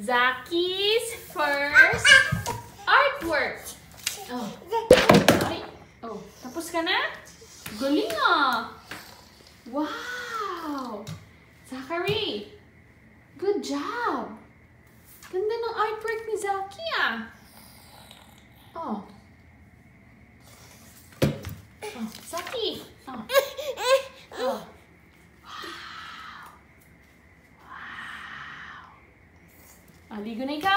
Zaki's first artwork. Oh. Ay. Oh, tapos ka na? Galing ah. Wow. Zachary. Good job. Ganda ng artwork ni Zaki ah. Oh. Oh, Zaki. Oh. Are you gonna go?